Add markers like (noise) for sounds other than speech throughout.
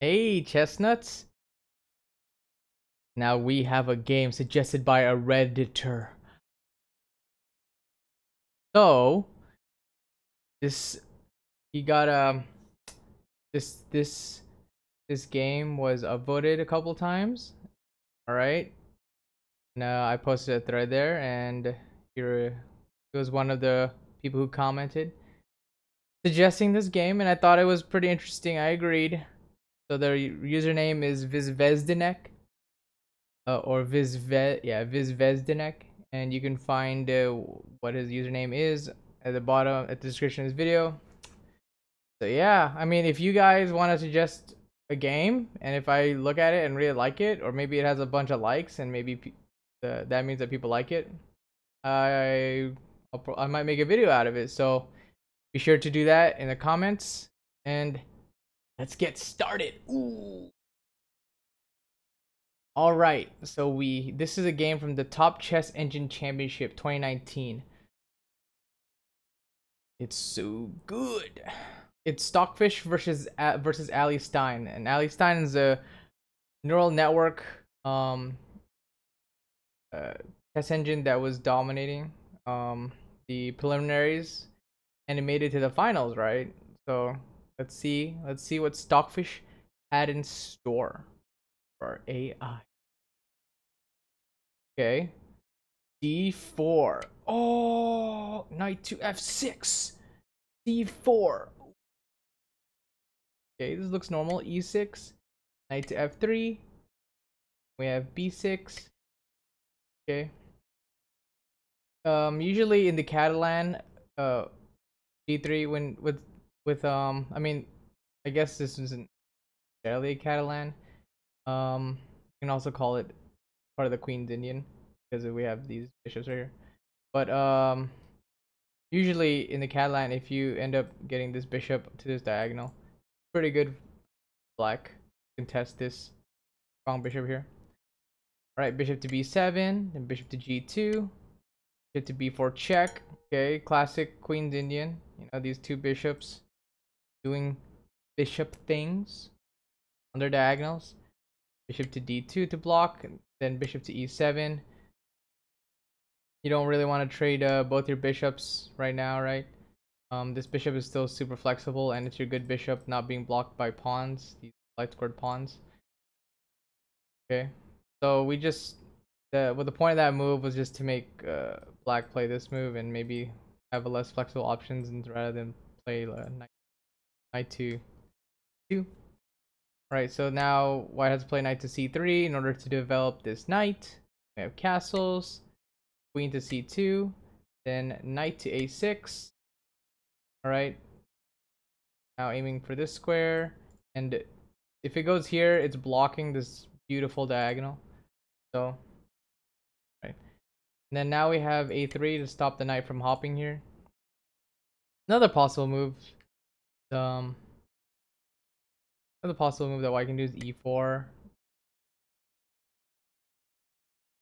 Hey, chestnuts. Now we have a game suggested by a redditor. So, this he got um this this this game was upvoted a couple times. All right. Now I posted a thread there, and here it was one of the people who commented suggesting this game, and I thought it was pretty interesting. I agreed. So their username is Vizvezdenec, uh, or Vizve yeah Vizvezdenec, and you can find uh, what his username is at the bottom at the description of this video. So yeah, I mean, if you guys want to suggest a game, and if I look at it and really like it, or maybe it has a bunch of likes, and maybe the, that means that people like it, I I might make a video out of it. So be sure to do that in the comments, and Let's get started. Ooh. All right, so we this is a game from the Top Chess Engine Championship 2019. It's so good. It's Stockfish versus uh, versus Allie+Stein, and Allie+Stein is a neural network um uh, chess engine that was dominating um the preliminaries, and it made it to the finals, right? So Let's see. Let's see what Stockfish had in store for AI. Okay. D4. Oh, knight to F6. D4. Okay, this looks normal. E6. Knight to F3. We have B6. Okay. Um, usually in the Catalan, uh, D3 when with with um I mean I guess this isn't necessarily a Catalan. Um you can also call it part of the Queen's Indian because we have these bishops right here. But um usually in the Catalan if you end up getting this bishop to this diagonal, pretty good black contest this strong bishop here. Alright, bishop to b7, then bishop to g2, bishop to b4 check. Okay, classic Queen's Indian. You know, these two bishops doing bishop things on their diagonals. Bishop to d2 to block, then bishop to e7. You don't really want to trade uh, both your bishops right now, right? Um, this bishop is still super flexible, and it's your good bishop not being blocked by pawns, these light squared pawns. Okay, so we just the well the point of that move was just to make uh, black play this move and maybe have a less flexible options and rather than play uh, knight knight to two. Alright, so now white has to play knight to c3 in order to develop this knight. We have castles, queen to c2, then knight to a6. Alright, now aiming for this square, and if it goes here, it's blocking this beautiful diagonal. So, right. And then now we have a3 to stop the knight from hopping here. Another possible move um, another possible move that white can do is e4.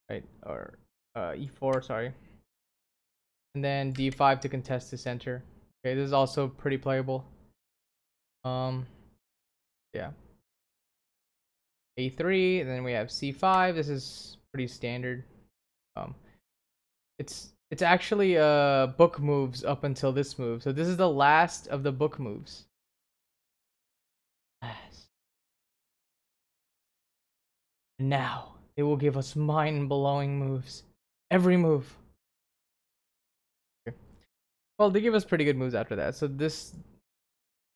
Right, or uh, e4, sorry. And then d5 to contest the center. Okay, this is also pretty playable. Um, yeah. a3, and then we have c5. This is pretty standard. Um, it's it's actually uh book moves up until this move. So this is the last of the book moves. Last. Now they will give us mind-blowing moves. Every move. Well, they give us pretty good moves after that. So this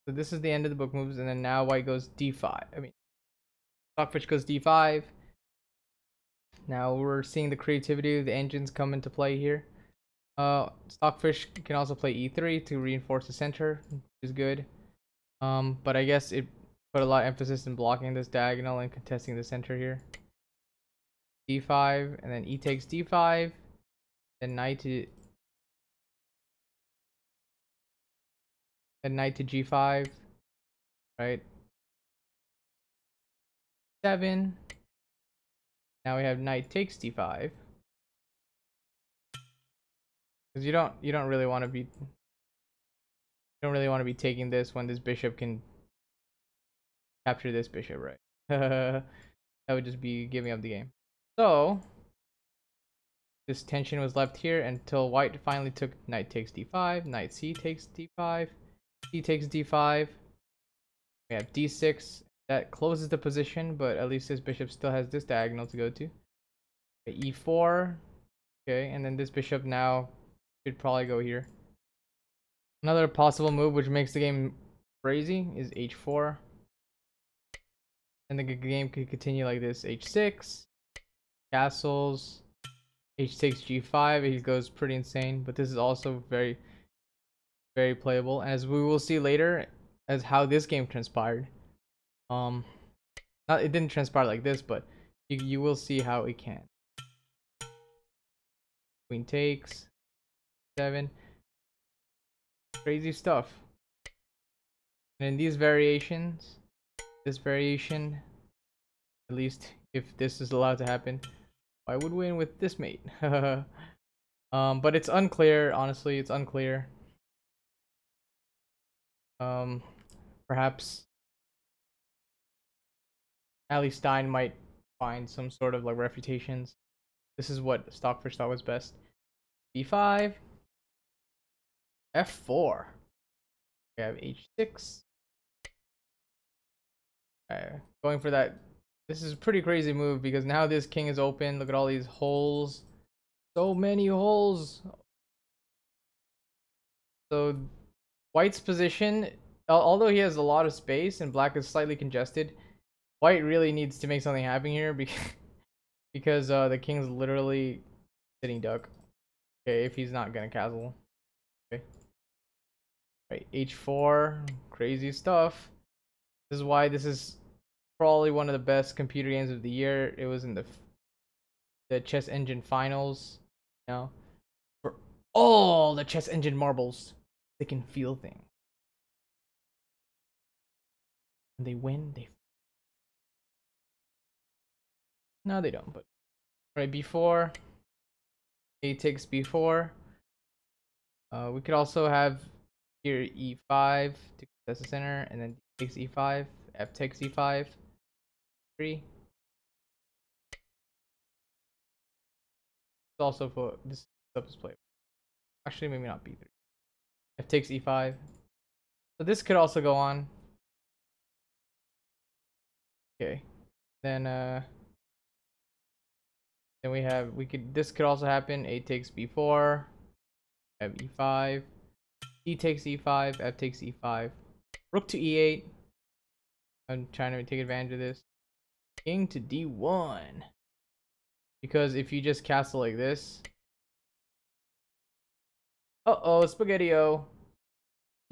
so this is the end of the book moves, and then now white goes d5. I mean Stockfish goes d5. Now we're seeing the creativity of the engines come into play here. Uh, Stockfish can also play e3 to reinforce the center, which is good. Um, but I guess it put a lot of emphasis in blocking this diagonal and contesting the center here. d5, and then e takes d5, then knight to then knight to g5, right? Seven. Now we have knight takes d5 because you don't you don't really want to be you don't really want to be taking this when this bishop can capture this bishop, right? (laughs) that would just be giving up the game. So this tension was left here until white finally took knight takes d5, knight c takes d5, c takes d5. We have d6. That closes the position, but at least this bishop still has this diagonal to go to. Okay, e4. Okay, and then this bishop now should probably go here. Another possible move which makes the game crazy is h4. And the game could continue like this. h6, castles, h takes g5. It goes pretty insane, but this is also very, very playable. As we will see later, as how this game transpired. Um, not it didn't transpire like this, but you you will see how it can. Queen takes seven. Crazy stuff. And in these variations, this variation, at least if this is allowed to happen, I would win with this mate. (laughs) um, but it's unclear, honestly, it's unclear. Um, perhaps Allie+Stein might find some sort of like refutations. This is what Stockfish thought was best. B5, F4. We have H6. Okay, going for that. This is a pretty crazy move because now this king is open. Look at all these holes. So many holes. So White's position, although he has a lot of space and black is slightly congested, White really needs to make something happen here because (laughs) because uh, the king's literally sitting duck. Okay, if he's not gonna castle. Okay. Right, h4, crazy stuff. This is why this is probably one of the best computer games of the year. It was in the the chess engine finals. You know, for all the chess engine marbles, they can feel things. When they win, they. No, they don't. But right before, a takes b4. Uh, we could also have here e5 to the center, and then takes e5, f takes e5, three. It's also for this stuff is playable. Actually, maybe not b3. F takes e5. So this could also go on. Okay. Then uh then we have we could this could also happen. A takes b4. Have e5. E takes e5. F takes e5. Rook to e8. I'm trying to take advantage of this. King to d1. Because if you just castle like this. Uh oh, spaghetti-o.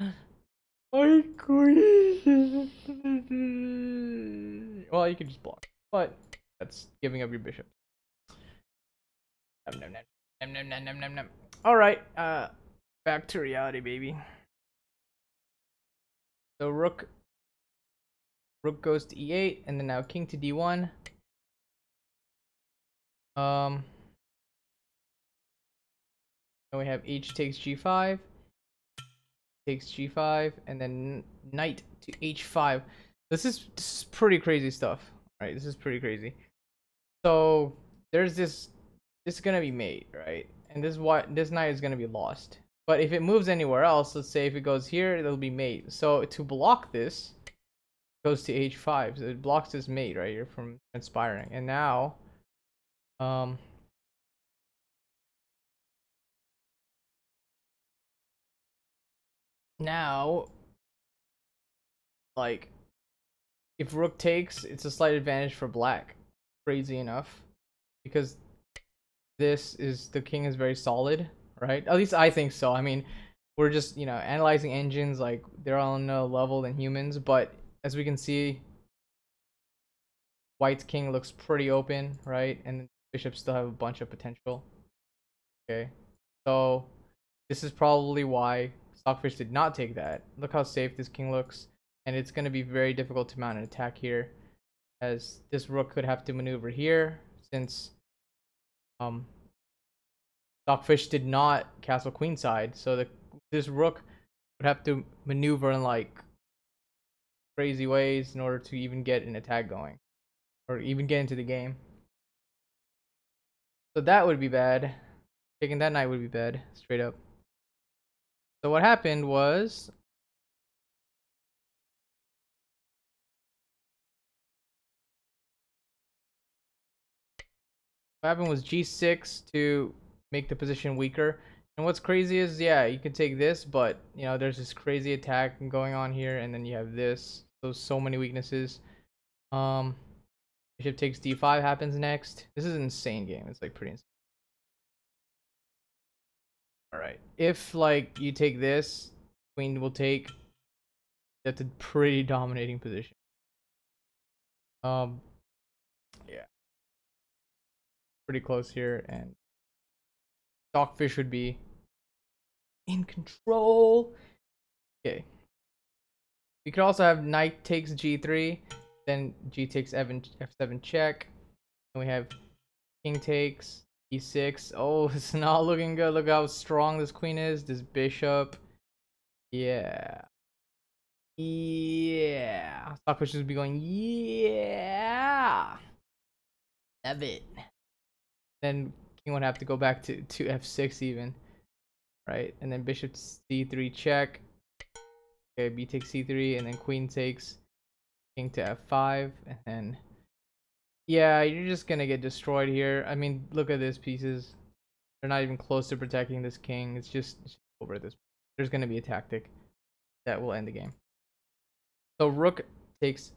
(gasps) My queen. well, you could just block, but that's giving up your bishop. Nom, nom, nom, nom, nom, nom, nom. All right, uh, back to reality, baby. So rook, rook goes to e8, and then now king to d1. Um, then we have h takes g5, takes g5, and then knight to h5. This is, this is pretty crazy stuff. Right, this is pretty crazy. So there's this this is gonna be mate, right? And this is what this knight is gonna be lost. But if it moves anywhere else, let's say if it goes here, it'll be mate. So to block this, goes to h5. So it blocks this mate right here from transpiring. And now, um, now, like, if rook takes, it's a slight advantage for black. Crazy enough, because this is the king is very solid, right? At least I think so. I mean, we're just you know analyzing engines like they're on a level than humans, but as we can see, White's king looks pretty open, right? And bishops still have a bunch of potential. Okay, so this is probably why Stockfish did not take that. Look how safe this king looks, and it's going to be very difficult to mount an attack here, as this rook could have to maneuver here since um, Stockfish did not castle queenside, so the this rook would have to maneuver in like crazy ways in order to even get an attack going or even get into the game. So that would be bad. Taking that knight would be bad, straight up. So what happened was what happened was g6 to make the position weaker. And what's crazy is, yeah, you can take this, but, you know, there's this crazy attack going on here, and then you have this. So, so many weaknesses. Um, bishop takes d5 happens next. This is an insane game. It's, like, pretty insane. Alright. If, like, you take this, queen will take. That's a pretty dominating position. Um, yeah. Pretty close here, and Stockfish would be in control. Okay. We could also have knight takes g3, then g takes f7 check. And we have king takes e6. Oh, (laughs) it's not looking good. Look how strong this queen is. This bishop. Yeah. Yeah. Stockfish would be going, yeah. Love it. Then king would have to go back to, to f6 even. Right? And then bishop c3 check. Okay, b takes c3, and then queen takes king to f5, and then... Yeah, you're just gonna get destroyed here. I mean, look at this pieces. They're not even close to protecting this king. It's just, it's just over at this point. There's gonna be a tactic that will end the game. So rook takes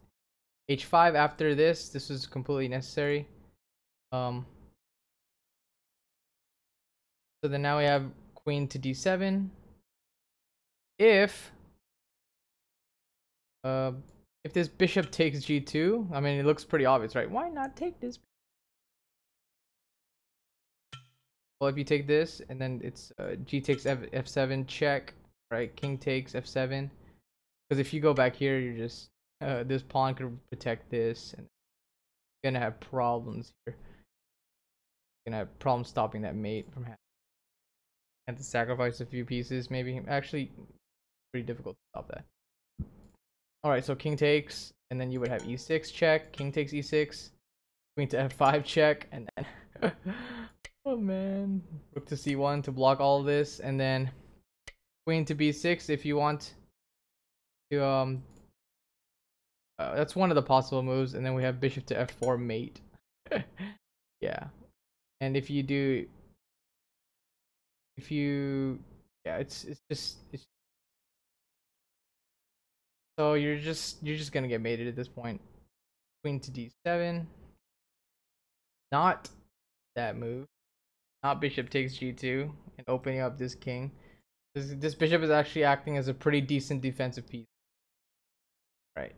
h5 after this. This is completely necessary. Um, so then now we have queen to d7. If uh, if this bishop (laughs) takes g2, I mean, it looks pretty obvious, right? Why not take this? Well, if you take this, and then it's uh, g takes f f7 check, right? King takes f7. Because if you go back here, you're just uh, this pawn could protect this, and you're gonna have problems here. You're gonna have problems stopping that mate from happening have to sacrifice a few pieces, maybe. Actually, pretty difficult to stop that. Alright, so king takes, and then you would have e6 check, king takes e6, queen to f5 check, and then... (laughs) oh man. Rook to c1 to block all this, and then queen to b6 if you want to... um. Uh, that's one of the possible moves, and then we have bishop to f4 mate. (laughs) yeah. And if you do if you yeah it's it's just it's so you're just you're just gonna get mated at this point. Queen to d7 not that move. Not bishop takes g2 and opening up this king. This, this bishop is actually acting as a pretty decent defensive piece. Right.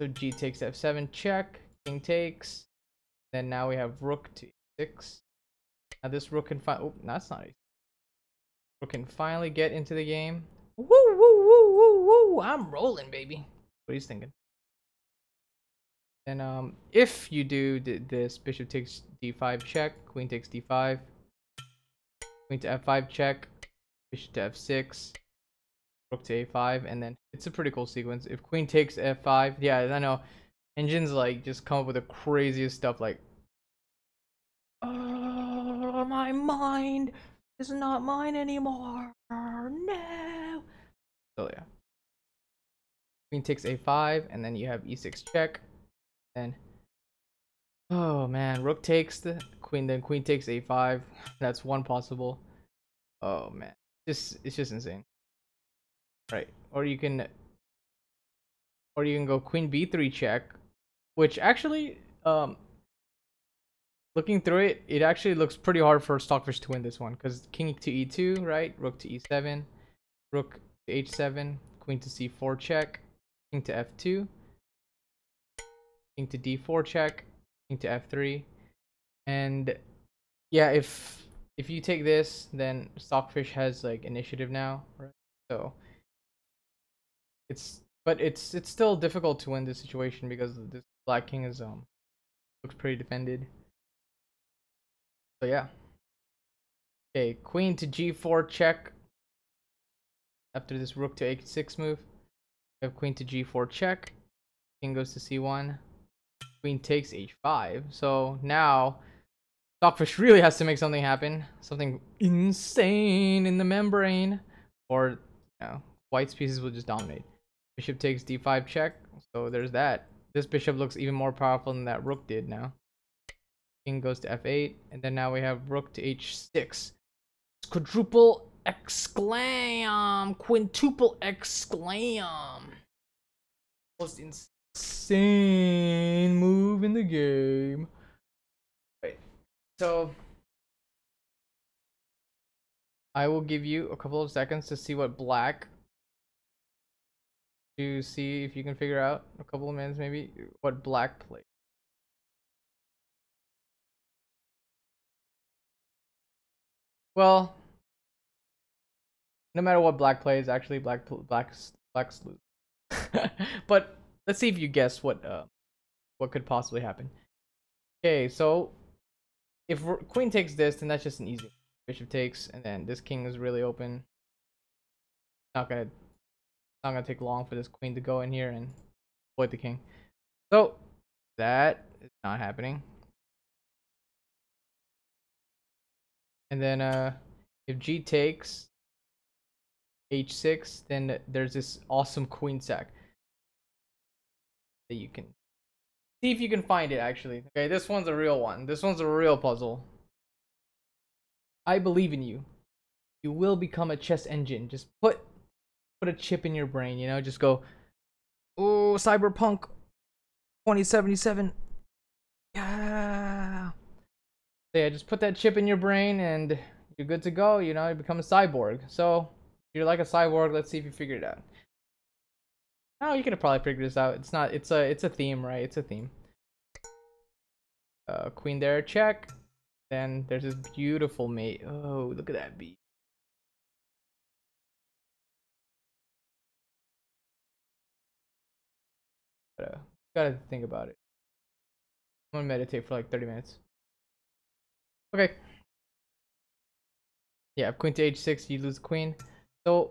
So g takes f7 check. King takes. Then now we have rook to 6 now this rook can find oh that's not we can finally get into the game. Woo, woo, woo, woo, woo. I'm rolling, baby. What are you thinking? And um, if you do this, bishop takes d5 check, queen takes d5, queen to f5 check, bishop to f6, rook to a5, and then it's a pretty cool sequence. If queen takes f5, yeah, I know. Engines like just come up with the craziest stuff like, oh, my mind is not mine anymore. No. So yeah. Queen takes a5, and then you have e6 check. Then, oh man, rook takes the queen. Then queen takes a5. (laughs) That's one possible. Oh man, just it's just insane. Right, or you can, or you can go queen b3 check, which actually, um, looking through it, it actually looks pretty hard for Stockfish to win this one because king to e2, right? Rook to e7, rook to h7, queen to c4 check, king to f2, king to d4 check, king to f3, and yeah, if if you take this, then Stockfish has like initiative now, right? So it's but it's it's still difficult to win this situation because this black king is um looks pretty defended. So yeah. Okay, queen to g4 check. After this rook to a6 move. We have queen to g4 check. King goes to c1. Queen takes h5. So now Stockfish really has to make something happen. Something insane in the membrane. Or, you know, white's pieces will just dominate. Bishop takes d5 check. So there's that. This bishop looks even more powerful than that rook did now. King goes to f8. And then now we have rook to h6. Quadruple exclaim! Quintuple exclaim! Most insane move in the game. Right. So I will give you a couple of seconds to see what black to see if you can figure out a couple of minutes maybe what black played. Well, no matter what black plays, actually black black black's lose. (laughs) but let's see if you guess what uh, what could possibly happen. Okay, so if queen takes this, then that's just an easy. Bishop takes, and then this king is really open. Not gonna not gonna take long for this queen to go in here and avoid the king. So that is not happening. And then uh if g takes h6, then there's this awesome queen sack that you can see if you can find it actually. Okay, this one's a real one. This one's a real puzzle. I believe in you. You will become a chess engine. Just put put a chip in your brain, you know, just go, oh, Cyberpunk 2077. Yeah. Yeah, just put that chip in your brain and you're good to go, you know, you become a cyborg. So, you're like a cyborg, let's see if you figure it out. Oh, you could have probably figured this out. It's not, it's a, it's a theme, right? It's a theme. Uh, queen there, check. Then there's this beautiful mate. Oh, look at that beat. Gotta, gotta think about it. I'm gonna meditate for like 30 minutes. Okay. Yeah, queen to h6, you lose queen. So,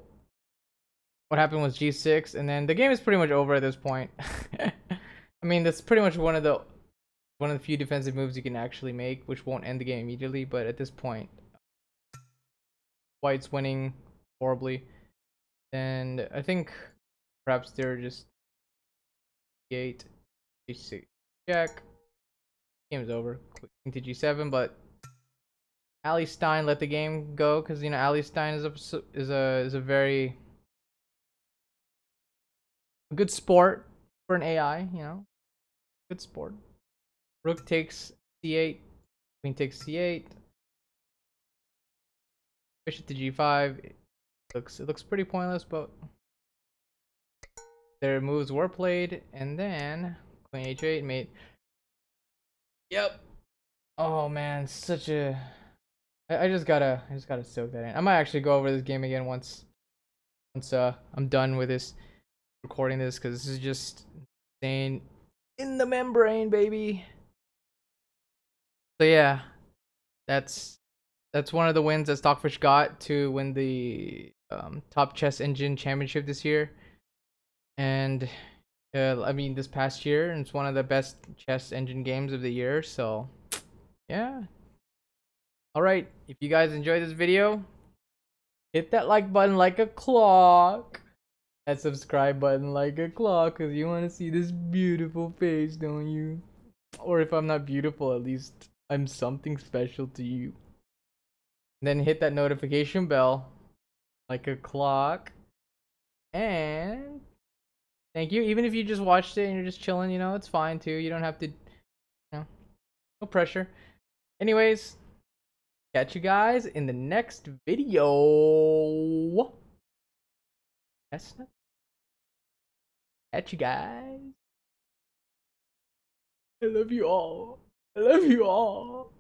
what happened was g6, and then the game is pretty much over at this point. (laughs) I mean, that's pretty much one of the one of the few defensive moves you can actually make, which won't end the game immediately, but at this point, white's winning horribly. And I think perhaps they're just g8, h6 check. Game's over. Queen to g7, but Allie+Stein let the game go because you know Allie+Stein is a is a is a very good sport for an AI. You know, good sport. Rook takes c8, queen takes c8, bishop to g5. It looks it looks pretty pointless, but their moves were played, and then queen h8 mate. Yep. Oh man, such a. I, I just gotta I just gotta soak that in. I might actually go over this game again once once uh I'm done with this recording this because this is just insane in the membrane, baby. So yeah, that's that's one of the wins that Stockfish got to win the um, Top Chess Engine Championship this year and uh, I mean this past year, and it's one of the best chess engine games of the year. So, yeah. All right, if you guys enjoyed this video, hit that like button like a clock. That subscribe button like a clock, cause you want to see this beautiful face, don't you? Or if I'm not beautiful, at least I'm something special to you. then hit that notification bell like a clock. And Thank you. Even if you just watched it and you're just chilling, you know, it's fine too. You don't have to, you know, no pressure. Anyways, catch you guys in the next video. Catch you guys. I love you all. I love you all.